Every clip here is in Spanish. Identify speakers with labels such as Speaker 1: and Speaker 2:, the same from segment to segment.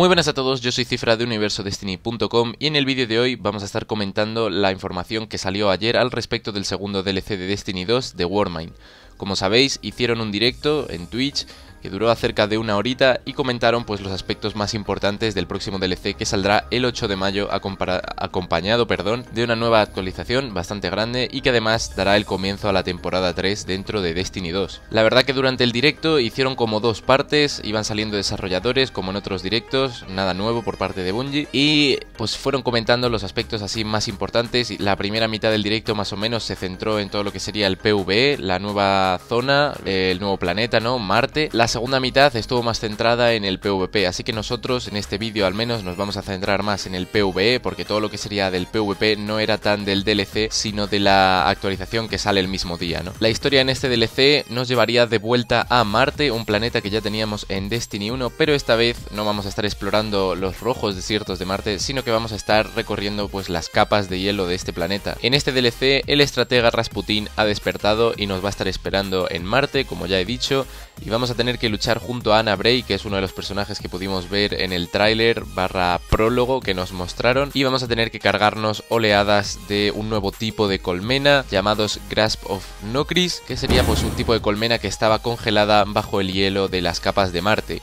Speaker 1: Muy buenas a todos, yo soy Cifra de UniversoDestiny.com y en el vídeo de hoy vamos a estar comentando la información que salió ayer al respecto del segundo DLC de Destiny 2 de Warmind. Como sabéis, hicieron un directo en Twitch que duró cerca de una horita y comentaron pues los aspectos más importantes del próximo DLC que saldrá el 8 de mayo acompañado perdón, de una nueva actualización bastante grande y que además dará el comienzo a la temporada 3 dentro de Destiny 2. La verdad que durante el directo hicieron como dos partes, iban saliendo desarrolladores como en otros directos, nada nuevo por parte de Bungie y pues fueron comentando los aspectos así más importantes. La primera mitad del directo más o menos se centró en todo lo que sería el PvE, la nueva zona, el nuevo planeta, ¿no? Marte. La segunda mitad estuvo más centrada en el PvP, así que nosotros en este vídeo al menos nos vamos a centrar más en el PvE, porque todo lo que sería del PvP no era tan del DLC, sino de la actualización que sale el mismo día. La historia en este DLC nos llevaría de vuelta a Marte, un planeta que ya teníamos en Destiny 1, pero esta vez no vamos a estar explorando los rojos desiertos de Marte, sino que vamos a estar recorriendo pues las capas de hielo de este planeta. En este DLC el estratega Rasputin ha despertado y nos va a estar esperando en Marte, como ya he dicho, y vamos a tener que luchar junto a Anna Bray, que es uno de los personajes que pudimos ver en el tráiler barra prólogo que nos mostraron, y vamos a tener que cargarnos oleadas de un nuevo tipo de colmena llamados Grasp of Nokris, que sería pues un tipo de colmena que estaba congelada bajo el hielo de las capas de Marte.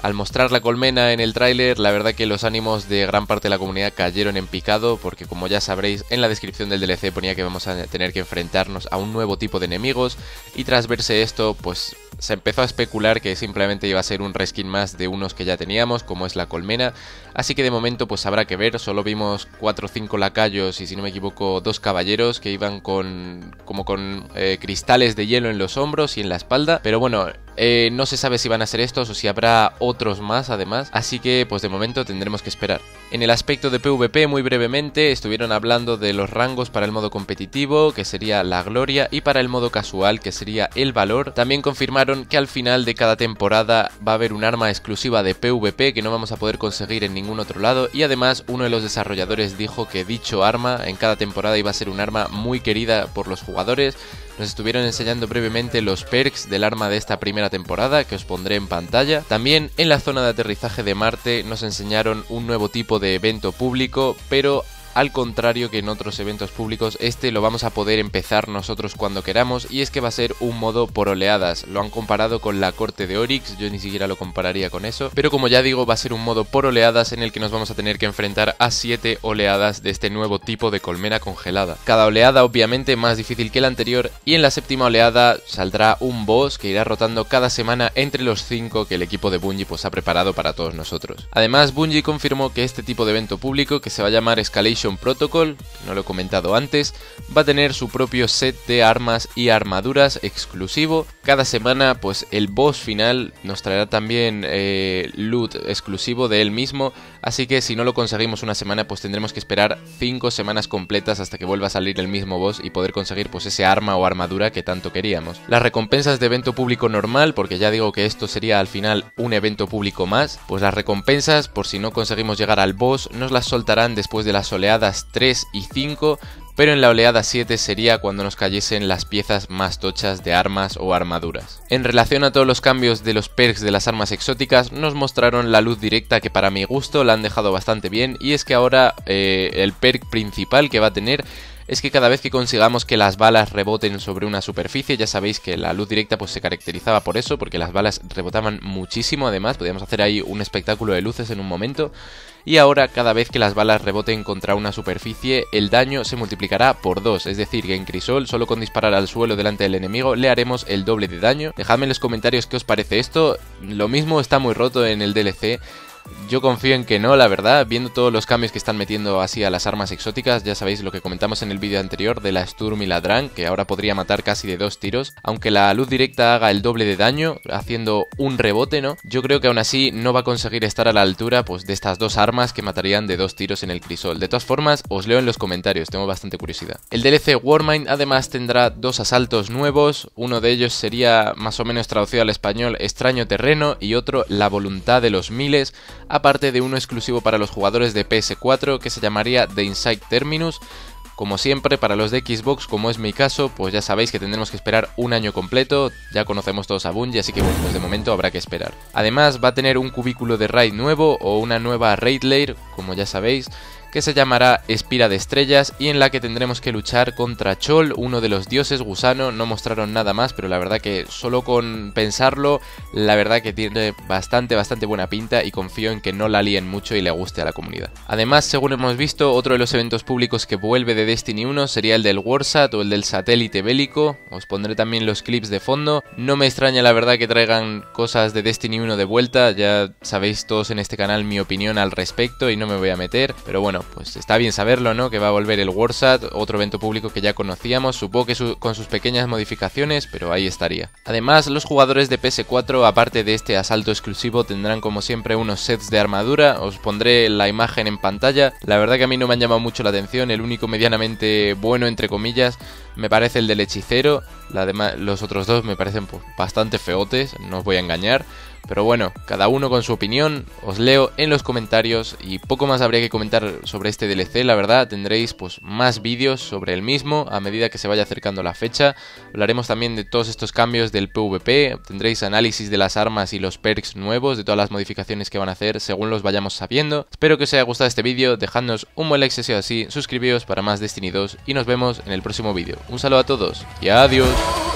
Speaker 1: Al mostrar la colmena en el tráiler, la verdad que los ánimos de gran parte de la comunidad cayeron en picado, porque como ya sabréis, en la descripción del DLC ponía que vamos a tener que enfrentarnos a un nuevo tipo de enemigos, y tras verse esto, pues se empezó a especular que simplemente iba a ser un reskin más de unos que ya teníamos, como es la colmena, así que de momento pues habrá que ver, solo vimos 4 o 5 lacayos y si no me equivoco dos caballeros que iban con como con eh, cristales de hielo en los hombros y en la espalda, pero bueno, eh, no se sabe si van a ser estos o si habrá otros más además, así que pues de momento tendremos que esperar. En el aspecto de PvP, muy brevemente, estuvieron hablando de los rangos para el modo competitivo, que sería la gloria, y para el modo casual, que sería el valor. También confirmaron que al final de cada temporada va a haber un arma exclusiva de PvP que no vamos a poder conseguir en ningún otro lado, y además uno de los desarrolladores dijo que dicho arma en cada temporada iba a ser un arma muy querida por los jugadores, nos estuvieron enseñando brevemente los perks del arma de esta primera temporada que os pondré en pantalla. También en la zona de aterrizaje de Marte nos enseñaron un nuevo tipo de evento público, pero al contrario que en otros eventos públicos, este lo vamos a poder empezar nosotros cuando queramos y es que va a ser un modo por oleadas. Lo han comparado con la corte de Oryx, yo ni siquiera lo compararía con eso, pero como ya digo, va a ser un modo por oleadas en el que nos vamos a tener que enfrentar a 7 oleadas de este nuevo tipo de colmena congelada. Cada oleada obviamente más difícil que la anterior y en la séptima oleada saldrá un boss que irá rotando cada semana entre los 5 que el equipo de Bungie pues ha preparado para todos nosotros. Además, Bungie confirmó que este tipo de evento público, que se va a llamar Escalation Protocol, no lo he comentado antes, va a tener su propio set de armas y armaduras exclusivo. Cada semana, pues el boss final nos traerá también eh, loot exclusivo de él mismo, así que si no lo conseguimos una semana, pues tendremos que esperar 5 semanas completas hasta que vuelva a salir el mismo boss y poder conseguir pues ese arma o armadura que tanto queríamos. Las recompensas de evento público normal, porque ya digo que esto sería al final un evento público más, pues las recompensas, por si no conseguimos llegar al boss, nos las soltarán después de las oleadas 3 y 5, pero en la oleada 7 sería cuando nos cayesen las piezas más tochas de armas o armaduras. En relación a todos los cambios de los perks de las armas exóticas, nos mostraron la luz directa que para mi gusto la han dejado bastante bien y es que ahora eh, el perk principal que va a tener es que cada vez que consigamos que las balas reboten sobre una superficie, ya sabéis que la luz directa pues se caracterizaba por eso, porque las balas rebotaban muchísimo. Además, podíamos hacer ahí un espectáculo de luces en un momento, y ahora cada vez que las balas reboten contra una superficie, el daño se multiplicará por 2, es decir, que en Crisol solo con disparar al suelo delante del enemigo le haremos el doble de daño. Dejadme en los comentarios qué os parece esto, lo mismo está muy roto en el DLC, yo confío en que no, la verdad, viendo todos los cambios que están metiendo así a las armas exóticas, ya sabéis lo que comentamos en el vídeo anterior de la Sturm y la que ahora podría matar casi de dos tiros, aunque la luz directa haga el doble de daño, haciendo un rebote, ¿no? Yo creo que aún así no va a conseguir estar a la altura pues de estas dos armas que matarían de dos tiros en el crisol. De todas formas, os leo en los comentarios, tengo bastante curiosidad. El DLC Warmind además tendrá dos asaltos nuevos, uno de ellos sería más o menos traducido al español Extraño Terreno y otro La Voluntad de los Miles, aparte de uno exclusivo para los jugadores de PS4 que se llamaría The Inside Terminus, Como siempre, para los de Xbox, como es mi caso, pues ya sabéis que tendremos que esperar un año completo, ya conocemos todos a Bungie, así que bueno, pues de momento habrá que esperar. Además, va a tener un cubículo de raid nuevo o una nueva raid layer, como ya sabéis, que se llamará Espira de Estrellas y en la que tendremos que luchar contra Chol, uno de los dioses gusano. No mostraron nada más, pero la verdad que solo con pensarlo, la verdad que tiene bastante, bastante buena pinta y confío en que no la líen mucho y le guste a la comunidad. Además, según hemos visto, otro de los eventos públicos que vuelve de Destiny 1 sería el del Warsat o el del satélite bélico. Os pondré también los clips de fondo. No me extraña la verdad que traigan cosas de Destiny 1 de vuelta, ya sabéis todos en este canal mi opinión al respecto y no me voy a meter, pero bueno, pues está bien saberlo, ¿no? Que va a volver el Warsat, otro evento público que ya conocíamos, supongo que con sus pequeñas modificaciones, pero ahí estaría. Además, los jugadores de PS4, aparte de este asalto exclusivo, tendrán como siempre unos sets de armadura, os pondré la imagen en pantalla, la verdad que a mí no me han llamado mucho la atención, el único bueno, entre comillas, me parece el del hechicero, los otros dos me parecen pues, bastante feotes, no os voy a engañar, pero bueno, cada uno con su opinión, os leo en los comentarios y poco más habría que comentar sobre este DLC, la verdad, tendréis pues más vídeos sobre el mismo a medida que se vaya acercando la fecha, hablaremos también de todos estos cambios del PvP, tendréis análisis de las armas y los perks nuevos, de todas las modificaciones que van a hacer según los vayamos sabiendo, espero que os haya gustado este vídeo, dejadnos un buen like si así, suscribíos para más Destiny 2 y nos vemos en el próximo vídeo, un saludo a todos y adiós.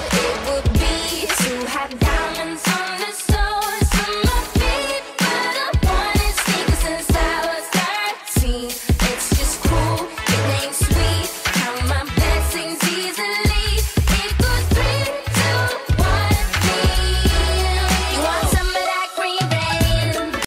Speaker 1: me.